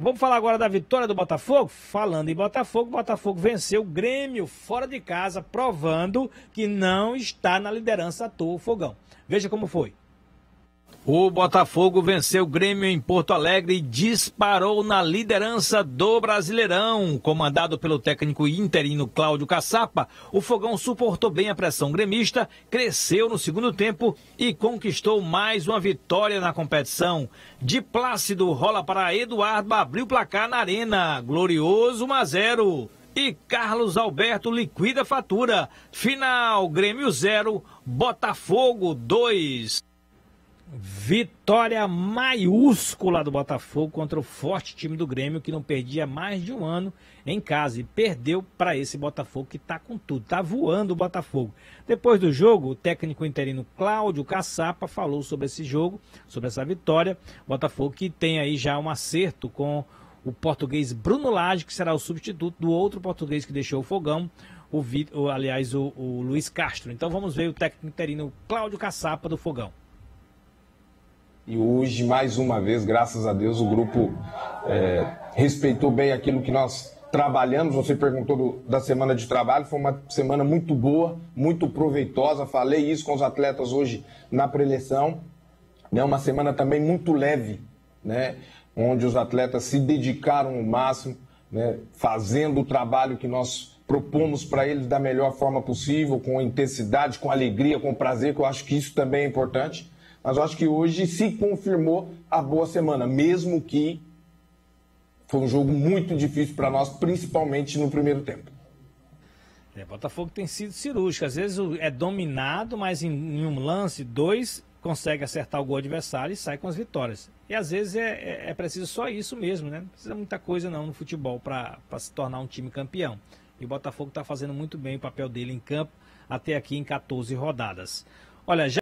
Vamos falar agora da vitória do Botafogo? Falando em Botafogo, Botafogo venceu o Grêmio fora de casa, provando que não está na liderança à toa o Fogão. Veja como foi. O Botafogo venceu o Grêmio em Porto Alegre e disparou na liderança do Brasileirão. Comandado pelo técnico interino Cláudio Caçapa, o Fogão suportou bem a pressão gremista, cresceu no segundo tempo e conquistou mais uma vitória na competição. De Plácido rola para Eduardo, abriu o placar na arena. Glorioso 1 a 0. E Carlos Alberto liquida a fatura. Final: Grêmio 0, Botafogo 2. Vitória maiúscula do Botafogo contra o forte time do Grêmio que não perdia mais de um ano em casa e perdeu para esse Botafogo que está com tudo, está voando o Botafogo. Depois do jogo, o técnico interino Cláudio Caçapa falou sobre esse jogo, sobre essa vitória. Botafogo que tem aí já um acerto com o português Bruno Lage, que será o substituto do outro português que deixou o fogão, o, aliás, o, o Luiz Castro. Então vamos ver o técnico interino Cláudio Caçapa do fogão. E hoje, mais uma vez, graças a Deus, o grupo é, respeitou bem aquilo que nós trabalhamos. Você perguntou do, da semana de trabalho, foi uma semana muito boa, muito proveitosa. Falei isso com os atletas hoje na preleção. Né? uma semana também muito leve, né? onde os atletas se dedicaram ao máximo, né? fazendo o trabalho que nós propomos para eles da melhor forma possível, com intensidade, com alegria, com prazer, que eu acho que isso também é importante. Mas eu acho que hoje se confirmou a boa semana, mesmo que foi um jogo muito difícil para nós, principalmente no primeiro tempo. É, Botafogo tem sido cirúrgico. Às vezes é dominado, mas em, em, um lance, dois, consegue acertar o gol adversário e sai com as vitórias. E às vezes é, é, é preciso só isso mesmo, né? Não precisa muita coisa não no futebol para se tornar um time campeão. E o Botafogo está fazendo muito bem o papel dele em campo até aqui em 14 rodadas. Olha, já